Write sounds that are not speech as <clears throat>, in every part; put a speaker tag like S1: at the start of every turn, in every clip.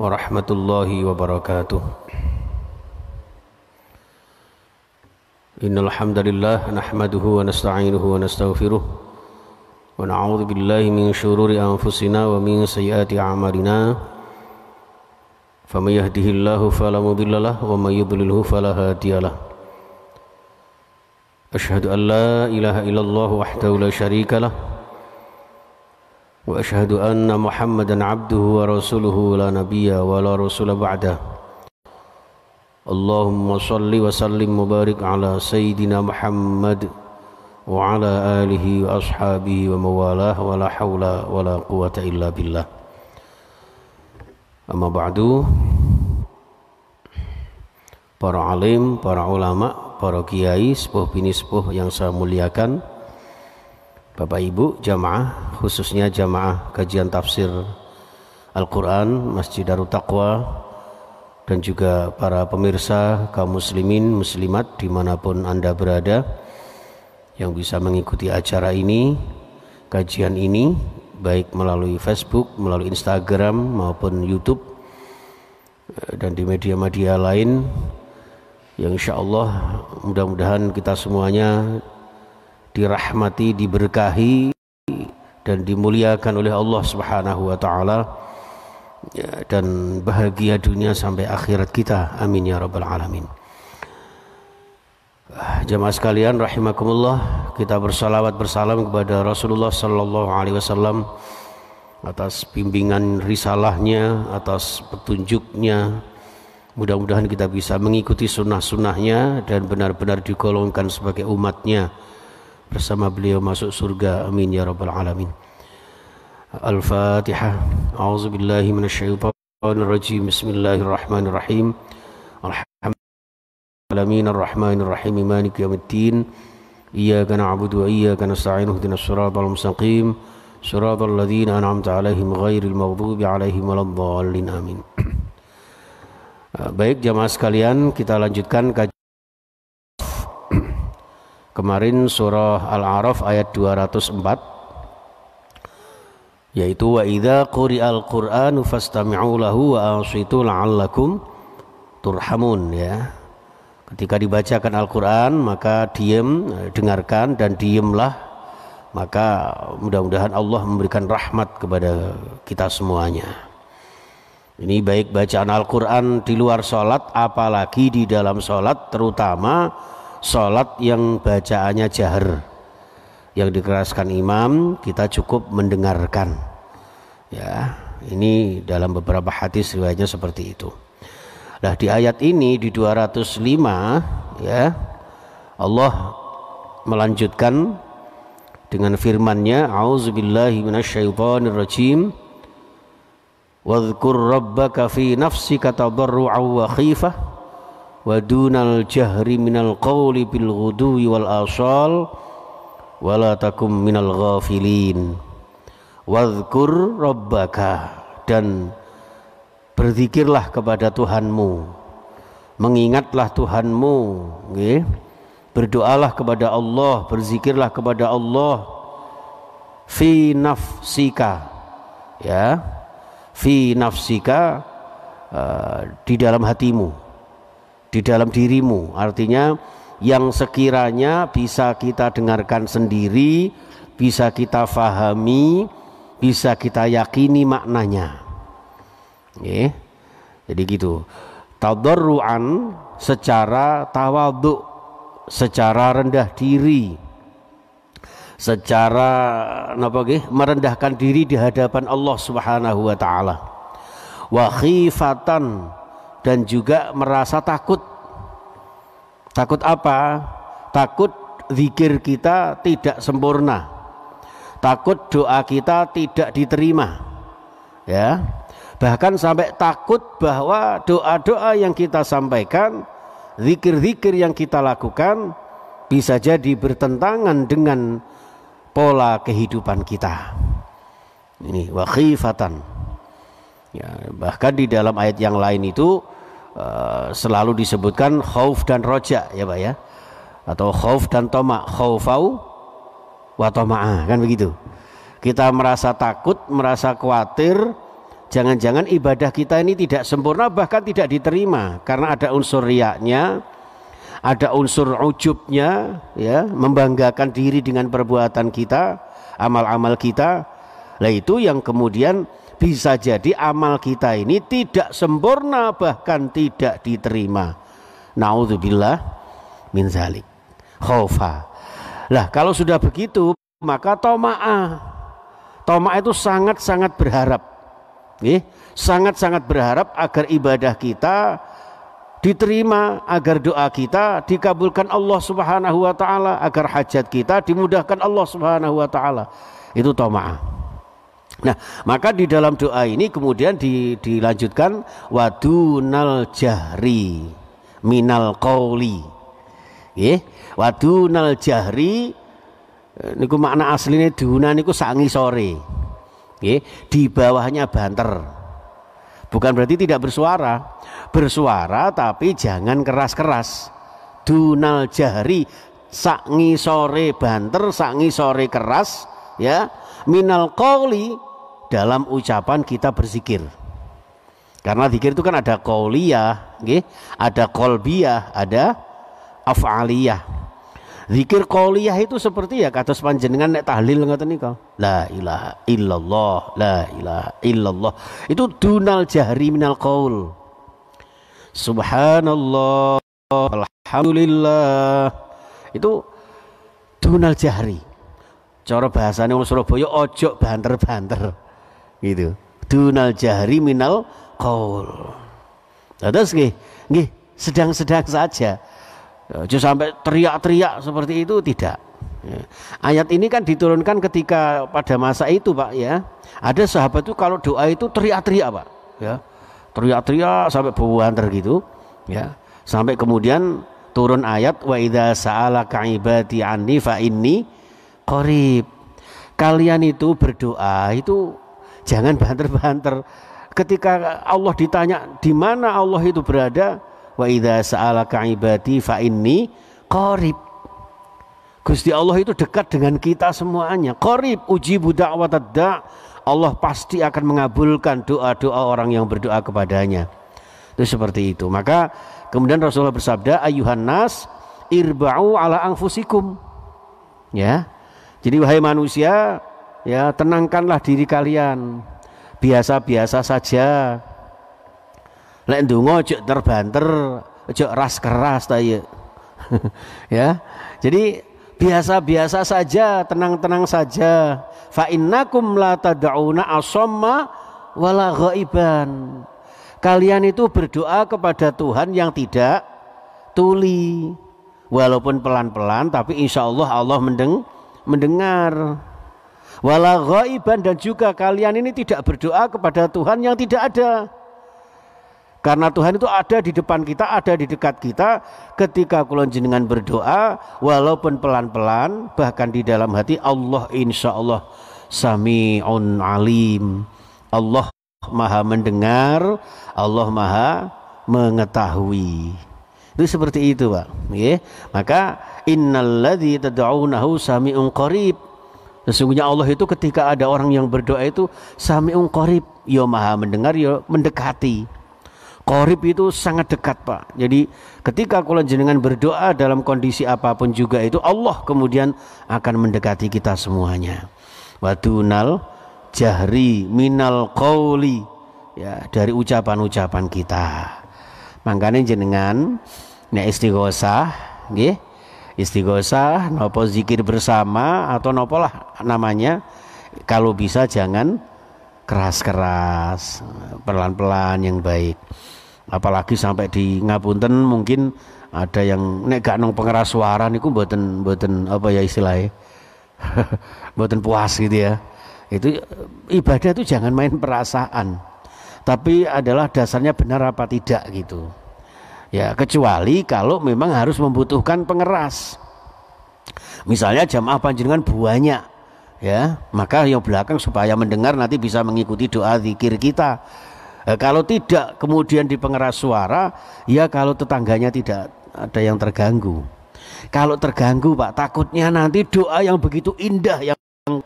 S1: ورحمة الله وبركاته. إن الحمد لله نحمده ونستعينه ونستغفره ونعوذ بالله من شرور أنفسنا ومن سيئات أعمالنا. فمن يهده الله فلا مضل له ومن يضلله فلا هادي له. أشهد أن لا إله إلا الله وحده لا شريك له وأشهد أن محمدا عبده ورسوله لا نبي ولا رسول بعده اللهم صل وسلم وبارك على سيدنا محمد وعلى آله وأصحابه وموالاه ولا حول ولا قوة إلا بالله أما بعد para alim, para ulama, para kiai, sepuh bini sepuh yang saya muliakan, Bapak Ibu jamaah, khususnya jamaah kajian tafsir Al-Quran Masjid Darut Taqwa dan juga para pemirsa kaum muslimin muslimat di mana pun anda berada yang bisa mengikuti acara ini kajian ini baik melalui Facebook, melalui Instagram maupun YouTube dan di media-media lain. Yang insya Allah mudah-mudahan kita semuanya dirahmati, diberkahi dan dimuliakan oleh Allah Subhanahu wa taala ya, dan bahagia dunia sampai akhirat kita. Amin ya rabbal alamin. Ah, jamaah sekalian rahimakumullah, kita bersalawat bersalam kepada Rasulullah sallallahu alaihi wasallam atas bimbingan risalahnya, atas petunjuknya, Mudah-mudahan kita bisa mengikuti sunnah-sunnahnya dan benar-benar digolongkan sebagai umatnya bersama beliau masuk surga. Amin ya rabbal alamin. Al-Fatihah. A'udzu billahi minasyaitonir rajim. Bismillahirrahmanirrahim. Alhamdulillahi arrahmanir rahim maliki yaumiddin. Iyyaka na'budu wa iyyaka nasta'in ihdinas siratal mustaqim. Siratal ladzina an'amta 'alaihim ghairil maghdubi 'alaihim waladdallin. Amin. <clears throat> Baik jamaah sekalian kita lanjutkan kajian kemarin surah Al-A'raf ayat 204 yaitu wa idza quri'al qur'anu fastami'u lahu wa ansitu la'allakum turhamun ya. Ketika dibacakan Al-Qur'an maka diam eh, dengarkan dan diamlah maka mudah-mudahan Allah memberikan rahmat kepada kita semuanya. Ini baik bacaan Al-Quran di luar sholat apalagi di dalam sholat terutama sholat yang bacaannya jahar. Yang dikeraskan imam kita cukup mendengarkan. Ya ini dalam beberapa hadis riwayatnya seperti itu. Nah di ayat ini di 205 ya Allah melanjutkan dengan firman-Nya auzubillahi minasyaitonirrajim Wadhkur rabbaka fi nafsika tadarru'an wa khifah wa dunal jahri minal qawli bil ghudwi wal asal wa la takum minal ghafilin. Wadhkur rabbaka dan berzikirlah kepada Tuhanmu. Mengingatlah Tuhanmu okay? berdoalah kepada Allah berzikirlah kepada Allah. Fi nafsika ya. Fi nafsika uh, di dalam hatimu di dalam dirimu artinya yang sekiranya bisa kita dengarkan sendiri bisa kita fahami bisa kita yakini maknanya yeah. jadi gitu tadarruan secara tawadhu secara rendah diri secara napa nggih merendahkan diri di hadapan Allah Subhanahu wa taala. Wa khifatan dan juga merasa takut. Takut apa? Takut zikir kita tidak sempurna. Takut doa kita tidak diterima. Ya. Bahkan sampai takut bahwa doa-doa yang kita sampaikan, zikir-zikir yang kita lakukan bisa jadi bertentangan dengan pola kehidupan kita. Ini wakhifatan. Ya, bahkan di dalam ayat yang lain itu uh, selalu disebutkan khauf dan roja ya Pak ya. Atau khauf dan toma, khaufau wa toma'a kan begitu. Kita merasa takut, merasa khawatir jangan-jangan ibadah kita ini tidak sempurna bahkan tidak diterima karena ada unsur riaknya ada unsur ujubnya ya membanggakan diri dengan perbuatan kita amal-amal kita lah itu yang kemudian bisa jadi amal kita ini tidak sempurna bahkan tidak diterima. Naudzubillah min zalik. Khaufa. Lah kalau sudah begitu maka toma'ah. Toma'ah itu sangat-sangat berharap. Sangat-sangat berharap agar ibadah kita diterima, agar doa kita dikabulkan Allah Subhanahu wa taala, agar hajat kita dimudahkan Allah Subhanahu wa taala. Itu toma'ah. Nah, maka di dalam doa ini kemudian di, dilanjutkan wadunal jahri minal qauli. Nggih, wadunal jahri niku makna aslinya duna niku sangi sore. Di bawahnya banter. Bukan berarti tidak bersuara. Bersuara tapi jangan keras-keras. Dunal jahri sangi sore banter sangi sore keras ya. Minal qawli dalam ucapan kita berzikir karena zikir itu kan ada qauliyah, ada kolbiyah, ada af'aliyah. Zikir qauliyah itu seperti ya kata panjenengan nek tahlil ngoten niku. La ilaha illallah, la ilaha illallah. Itu dunal jahri minal qaul. Subhanallah, alhamdulillah. Itu dunal jahri. Cara bahasane wong Surabaya ojo banter-banter. Gitu. Dunal jahri minal qaul. Terus nggih, nggih sedang-sedang saja Jangan sampai teriak-teriak seperti itu tidak. Ya. Ayat ini kan diturunkan ketika pada masa itu Pak ya. Ada sahabat itu kalau doa itu teriak-teriak Pak ya. Teriak-teriak sampai banter gitu ya. Sampai kemudian turun ayat wa idza sa'alaka ibadi anni fa inni qarib. Kalian itu berdoa itu jangan banter-banter. Ketika Allah ditanya di mana Allah itu berada, wa idza sa'alaka ibadi fa inni qarib. Gusti Allah itu dekat dengan kita semuanya. Qarib ujibu da'watad da' Allah pasti akan mengabulkan doa-doa orang yang berdoa kepadanya. Itu seperti itu. Maka kemudian Rasulullah bersabda ayuhan nas irba'u ala anfusikum. Ya. Jadi wahai manusia ya tenangkanlah diri kalian biasa-biasa saja Lek ndonga terbanter, ojo ras keras ta ya. <laughs> ya. Jadi biasa-biasa saja, tenang-tenang saja. Fa innakum la tad'una asamma wala ghaiban. Kalian itu berdoa kepada Tuhan yang tidak tuli. Walaupun pelan-pelan tapi insya Allah Allah mendeng, mendengar. Wala ghaiban dan juga kalian ini tidak berdoa kepada Tuhan yang tidak ada. Karena Tuhan itu ada di depan kita, ada di dekat kita ketika kulon jenengan berdoa walaupun pelan-pelan bahkan di dalam hati Allah insya Allah sami'un alim. Allah maha mendengar, Allah maha mengetahui. Itu seperti itu, Pak. Ya. Maka innalladzi tad'unahu sami'un qarib. Sesungguhnya Allah itu ketika ada orang yang berdoa itu sami'un qarib, ya maha mendengar, ya mendekati. Korib itu sangat dekat Pak. Jadi ketika kula jenengan berdoa dalam kondisi apa pun juga itu Allah kemudian akan mendekati kita semuanya. Wadunal jahri minal qauli ya dari ucapan-ucapan kita. Makanya jenengan nek istighosah nggih istighosah nopo zikir bersama atau nopo lah namanya. Kalau bisa jangan keras-keras pelan-pelan yang baik. Apalagi sampai di ngapunten mungkin ada yang nek gak nong pengeras suara niku mboten mboten apa ya istilahnya? <laughs> Mboten puas gitu ya. Itu ibadah itu jangan main perasaan. Tapi adalah dasarnya benar apa tidak gitu ya kecuali kalau memang harus membutuhkan pengeras misalnya jamaah panjenengan banyak ya maka yang belakang supaya mendengar nanti bisa mengikuti doa zikir kita Eh, kalau tidak kemudian di pengeras suara, ya kalau tetangganya tidak ada yang terganggu. Kalau terganggu Pak, takutnya nanti doa yang begitu indah yang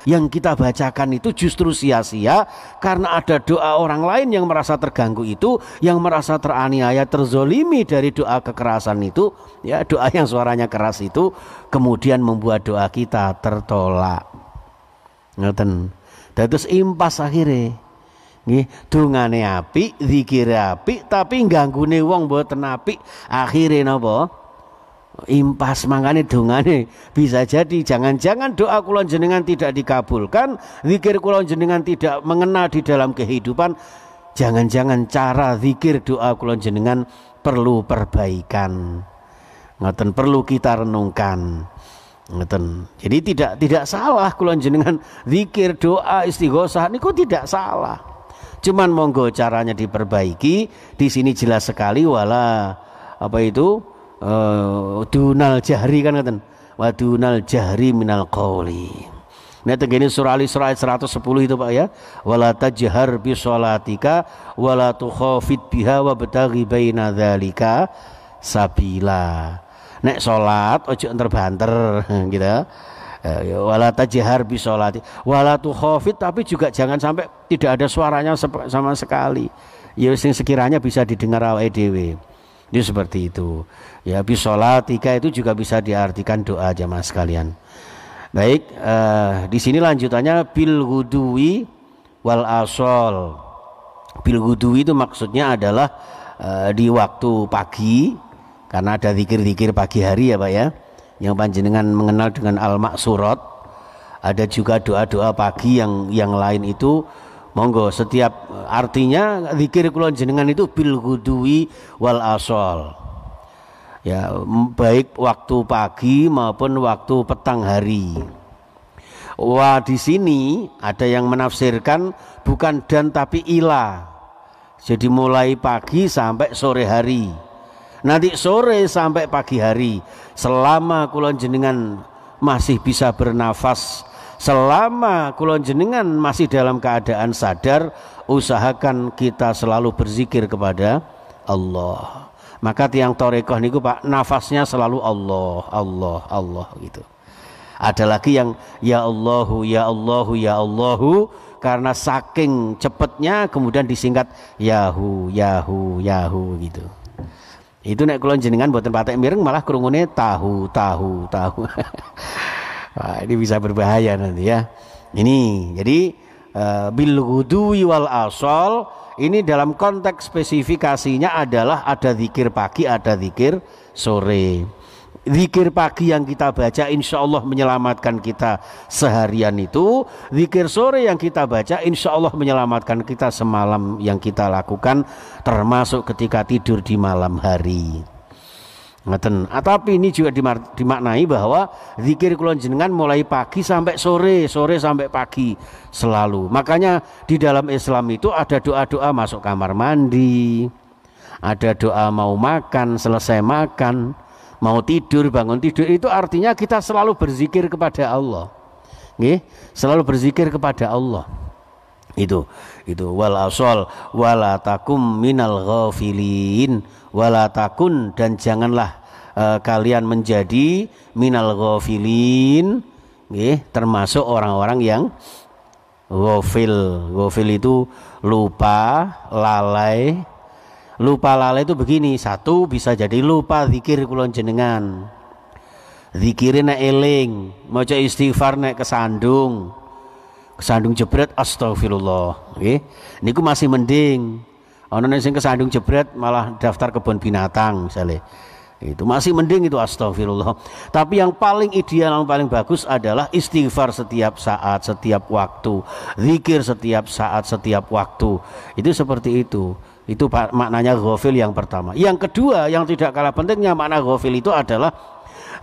S1: yang kita bacakan itu justru sia-sia karena ada doa orang lain yang merasa terganggu itu, yang merasa teraniaya, terzolimi dari doa kekerasan itu, ya doa yang suaranya keras itu, kemudian membuat doa kita tertolak. Ngoten. Terus impas akhirnya. Nggih, dungane apik, zikir apik, tapi ganggu wong mboten apik, akhire napa? Impas mangane dungane bisa jadi jangan-jangan doa kula jenengan tidak dikabulkan, zikir kula jenengan tidak mengena di dalam kehidupan, jangan-jangan cara zikir doa kula jenengan perlu perbaikan. Ngoten perlu kita renungkan. Ngoten. Jadi tidak tidak salah kula jenengan zikir doa istighosah niku tidak salah. Cuman monggo caranya diperbaiki. Di sini jelas sekali wala apa itu uh, dunal jahri kan ngaten. Wa dunal jahri minal qauli. Nah tegene surah Al-Isra ayat 110 itu Pak ya. Wala tajhar bi sholatika wala tukhafid biha wa bataghi baina dzalika sabila. Nek salat ojo terbanter <laughs> gitu. Eh, wala tajhar bi sholati wala khafit tapi juga jangan sampai tidak ada suaranya sama sekali ya sing sekiranya bisa didengar awake dhewe itu seperti itu. Ya sholatika itu juga bisa diartikan doa jamaah sekalian. Baik uh, di sini lanjutannya bil gudui wal asol bil gudui itu maksudnya adalah uh, di waktu pagi karena ada zikir-zikir pagi hari ya Pak ya. Yang panjenengan mengenal dengan al-maksurat ada juga doa-doa pagi yang yang lain itu monggo setiap artinya zikir kula jenengan itu bil gudui wal asal. Ya baik waktu pagi maupun waktu petang hari. Wah di sini ada yang menafsirkan bukan dan tapi ila. Jadi mulai pagi sampai sore hari. Nanti sore sampai pagi hari. Selama kulon jenengan masih bisa bernafas selama kulon jenengan masih dalam keadaan sadar usahakan kita selalu berzikir kepada Allah. Maka tiang torekoh niku pak nafasnya selalu Allah Allah Allah gitu. Ada lagi yang ya Allahu ya Allahu ya Allahu karena saking cepatnya kemudian disingkat Yahu Yahu Yahu gitu. Itu nek kulon jenengan buatan patek miring malah kerungune tahu tahu tahu. <laughs> Wah, ini bisa berbahaya nanti ya. Ini jadi uh, bil wal asal ini dalam konteks spesifikasinya adalah ada zikir pagi, ada zikir sore. Zikir pagi yang kita baca insya Allah menyelamatkan kita seharian itu Zikir sore yang kita baca insya Allah menyelamatkan kita semalam yang kita lakukan Termasuk ketika tidur di malam hari Ngeten. Ah, tapi ini juga dimaknai bahwa zikir kulon jenengan mulai pagi sampai sore, sore sampai pagi selalu. Makanya di dalam Islam itu ada doa-doa masuk kamar mandi, ada doa mau makan, selesai makan, mau tidur bangun tidur itu artinya kita selalu berzikir kepada Allah Nggih, selalu berzikir kepada Allah itu itu. Wal asal wala takum minal ghafilin. Wala takun dan janganlah uh, kalian menjadi minal ghafilin. Nggih termasuk orang-orang yang ghafil. Ghafil itu lupa lalai. Lupa lalai itu begini, satu bisa jadi lupa zikir kulon jenengan. Zikirin eling, maca istighfar nek kesandung. Kesandung jebret astagfirullah, nggih. Niku masih mending. Ana sing kesandung jebret malah daftar kebun binatang misalnya. Itu masih mending itu astagfirullah. Tapi yang paling ideal, yang paling bagus adalah istighfar setiap saat, setiap waktu, zikir setiap saat, setiap waktu. Itu seperti itu. Itu maknanya ghafil yang pertama. Yang kedua yang tidak kalah pentingnya makna ghafil itu adalah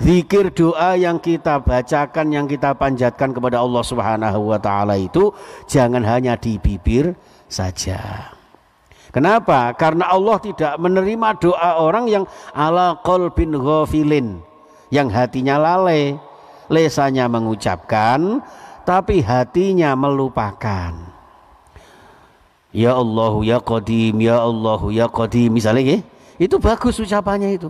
S1: zikir doa yang kita bacakan yang kita panjatkan kepada Allah Subhanahu wa taala itu jangan hanya di bibir saja. Kenapa? Karena Allah tidak menerima doa orang yang ala qalbin ghafilin yang hatinya lalai, lesanya mengucapkan tapi hatinya melupakan. Ya Allah ya Qadim ya Allah ya Qadim misalnya ya, itu bagus ucapannya itu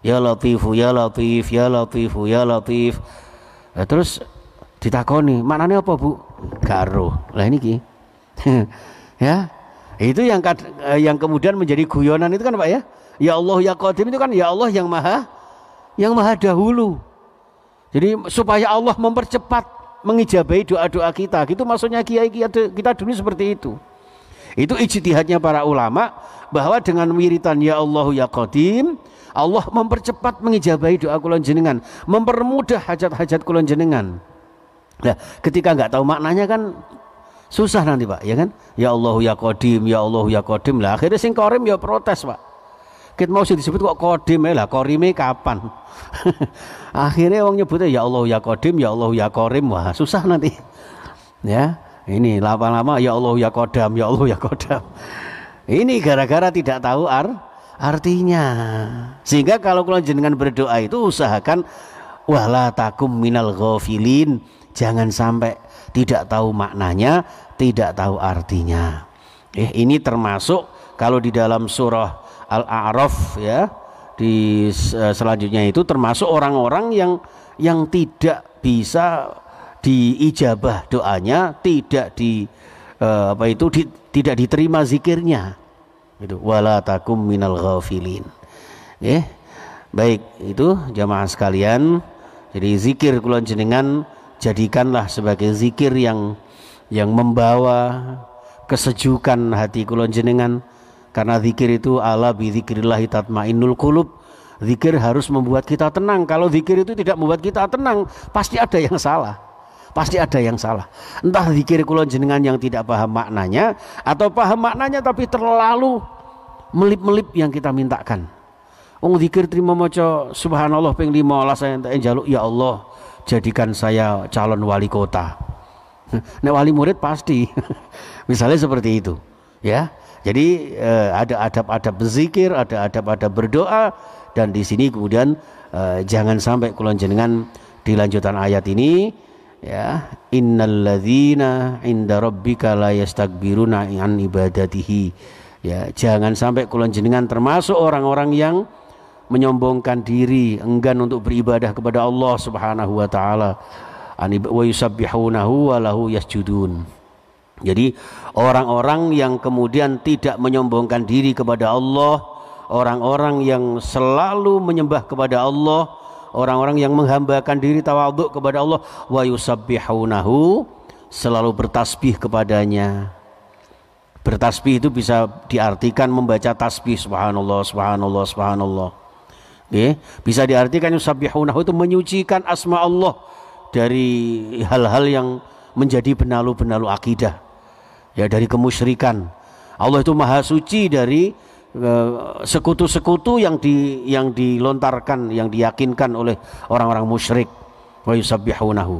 S1: ya Latifu ya Latif ya Latifu ya Latif. Nah, terus ditakoni maknanya apa bu? Garo lah ini ki. <laughs> Ya? Itu yang eh, yang kemudian menjadi guyonan itu kan pak ya? Ya Allah ya Qadim itu kan ya Allah yang maha yang maha dahulu. Jadi supaya Allah mempercepat mengijabahi doa-doa kita. Gitu maksudnya kiai kita dulu seperti itu. Itu ijtihadnya para ulama bahwa dengan wiritan ya Allah ya Qadim Allah mempercepat mengijabahi doa kulon jenengan, mempermudah hajat-hajat kulon jenengan. Nah, ketika nggak tahu maknanya kan susah nanti pak, ya kan? Ya Allah ya Kodim, ya Allah ya Kodim lah. Akhirnya sing korim ya protes pak. Kita mau sih disebut kok kodim ya lah, korime kapan? <laughs> Akhirnya orang nyebutnya ya Allah ya Kodim, ya Allah ya Korim, wah susah nanti. <laughs> Ya, ini lama-lama ya Allah ya Kodam, ya Allah ya Kodam. <laughs> Ini gara-gara tidak tahu ar artinya. Sehingga kalau kalian jenengan berdoa itu usahakan wala takum minal ghafilin. Jangan sampai tidak tahu maknanya, tidak tahu artinya. Eh, ini termasuk kalau di dalam surah Al-A'raf ya di eh, selanjutnya itu termasuk orang-orang yang yang tidak bisa diijabah doanya, tidak di uh, apa itu di, tidak diterima zikirnya itu wala takum minal ghafilin. Ya baik itu jamaah sekalian. Jadi zikir kulon jenengan jadikanlah sebagai zikir yang yang membawa kesejukan hati kulon jenengan. Karena zikir itu ala bi zikrillah tatmainnul qulub. Zikir harus membuat kita tenang. Kalau zikir itu tidak membuat kita tenang pasti ada yang salah pasti ada yang salah. Entah zikir kulon jenengan yang tidak paham maknanya atau paham maknanya tapi terlalu melip-melip yang kita mintakan. Wong zikir terima maca subhanallah ping 15 saya entek jaluk ya Allah jadikan saya calon wali kota. <laughs> Nek wali murid pasti. <laughs> Misalnya seperti itu ya. Jadi eh, ada adab-adab berzikir ada adab-adab berdoa dan di sini kemudian eh, jangan sampai kulon jenengan di lanjutan ayat ini ya innalladzina inda rabbika la yastakbiruna an ibadatihi. Ya jangan sampai kulon jenengan termasuk orang-orang yang menyombongkan diri enggan untuk beribadah kepada Allah Subhanahu wa taala. Wa yusabbihunahu wa lahu yasjudun. Jadi orang-orang yang kemudian tidak menyombongkan diri kepada Allah orang-orang yang selalu menyembah kepada Allah orang-orang yang menghambakan diri tawaduk kepada Allah. Wa yusabbihunahu selalu bertasbih kepadanya. Bertasbih itu bisa diartikan membaca tasbih subhanallah subhanallah subhanallah. Okay. bisa diartikan yusabbihunahu itu menyucikan asma Allah dari hal-hal yang menjadi benalu-benalu akidah. Ya dari kemusyrikan. Allah itu maha suci dari sekutu-sekutu yang di yang dilontarkan yang diyakinkan oleh orang-orang musyrik. Wa yusabbihunahu.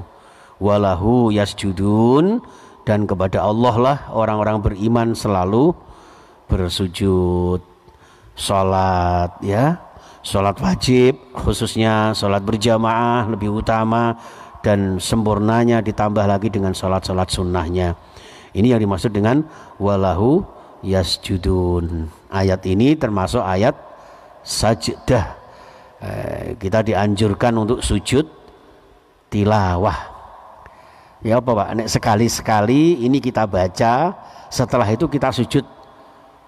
S1: Walahu yasjudun. Dan kepada Allah lah orang-orang beriman selalu bersujud. Salat ya. Salat wajib khususnya salat berjamaah lebih utama. Dan sempurnanya ditambah lagi dengan salat-salat sunnahnya. Ini yang dimaksud dengan walahu yasjudun. Ayat ini termasuk ayat sajdah. Eh, kita dianjurkan untuk sujud tilawah. Ya apa Pak? Nek sekali-sekali ini kita baca, setelah itu kita sujud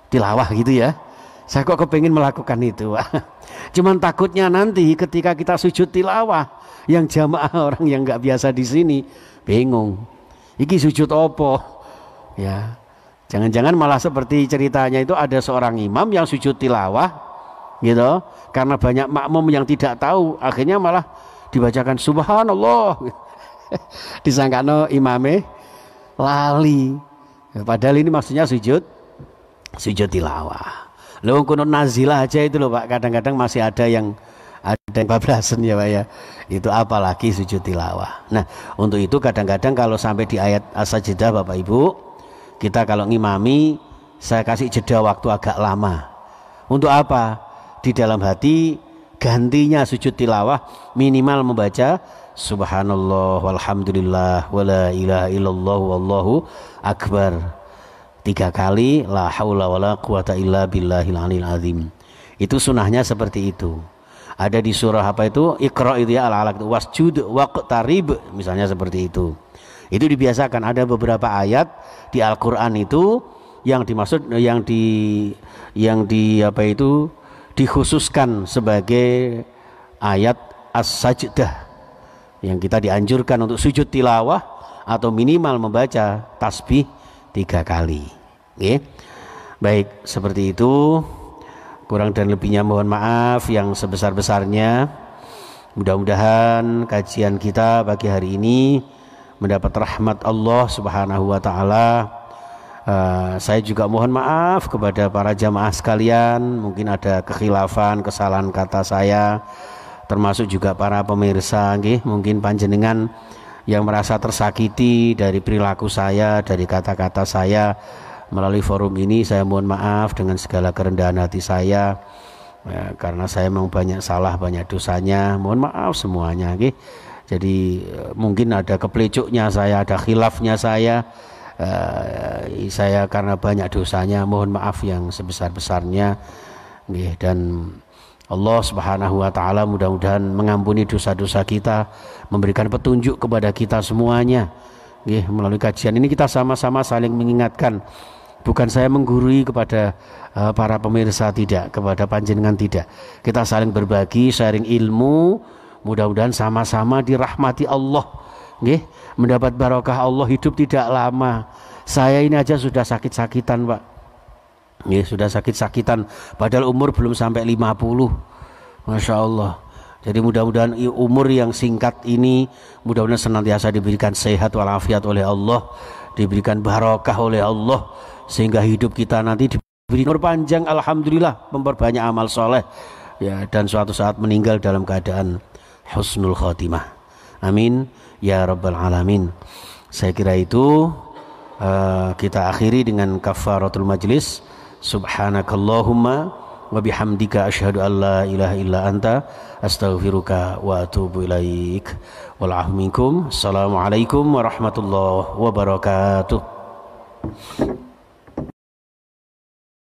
S1: tilawah gitu ya. Saya kok kepingin melakukan itu Pak. <laughs> Cuman takutnya nanti ketika kita sujud tilawah, yang jamaah <laughs> orang yang nggak biasa di sini bingung. Iki sujud opo? Ya, Jangan-jangan malah seperti ceritanya itu ada seorang imam yang sujud tilawah gitu. Karena banyak makmum yang tidak tahu akhirnya malah dibacakan subhanallah. <laughs> Disangka no imame lali. Padahal ini maksudnya sujud sujud tilawah. Lo kuno nazilah aja itu loh pak. Kadang-kadang masih ada yang ada yang bablasan ya pak ya. Itu apalagi sujud tilawah. Nah untuk itu kadang-kadang kalau sampai di ayat asajidah bapak ibu kita kalau ngimami saya kasih jeda waktu agak lama. Untuk apa? Di dalam hati gantinya sujud tilawah minimal membaca subhanallah walhamdulillah wala ilaha illallah wallahu akbar. Tiga kali la haula wala quwata illa billahil alil azim. Itu sunahnya seperti itu. Ada di surah apa itu? Iqra itu ya al-alaq. Wasjud waqtarib misalnya seperti itu itu dibiasakan ada beberapa ayat di Al-Qur'an itu yang dimaksud yang di yang di apa itu dikhususkan sebagai ayat as-sajdah yang kita dianjurkan untuk sujud tilawah atau minimal membaca tasbih tiga kali. Okay. Baik, seperti itu. Kurang dan lebihnya mohon maaf yang sebesar-besarnya. Mudah-mudahan kajian kita pagi hari ini mendapat rahmat Allah Subhanahu wa taala. Uh, saya juga mohon maaf kepada para jamaah sekalian, mungkin ada kekhilafan, kesalahan kata saya, termasuk juga para pemirsa, okay? mungkin panjenengan yang merasa tersakiti dari perilaku saya, dari kata-kata saya melalui forum ini saya mohon maaf dengan segala kerendahan hati saya ya, karena saya memang banyak salah banyak dosanya mohon maaf semuanya okay? Jadi eh, mungkin ada keplecuknya saya ada khilafnya saya. Uh, saya karena banyak dosanya mohon maaf yang sebesar-besarnya. Dan Allah Subhanahu wa taala mudah-mudahan mengampuni dosa-dosa kita, memberikan petunjuk kepada kita semuanya. Melalui kajian ini kita sama-sama saling mengingatkan. Bukan saya menggurui kepada uh, para pemirsa tidak kepada panjenengan tidak. Kita saling berbagi sharing ilmu mudah-mudahan sama-sama dirahmati Allah. Nggih mendapat barokah Allah hidup tidak lama. Saya ini aja sudah sakit-sakitan Pak. Sudah sakit-sakitan. Padahal umur belum sampai 50 Masya Allah. Jadi mudah-mudahan umur yang singkat ini mudah-mudahan senantiasa diberikan sehat walafiat oleh Allah diberikan barokah oleh Allah sehingga hidup kita nanti diberi umur panjang. Alhamdulillah memperbanyak amal soleh. Ya dan suatu saat meninggal dalam keadaan husnul khotimah amin. Ya rabbal alamin. Saya kira itu uh, kita akhiri dengan kafaratul majlis. Subhanakallahumma wa bihamdika asyhadu an la ilaha illa anta astaghfiruka wa atubu ilaik. Wal assalamualaikum warahmatullahi wabarakatuh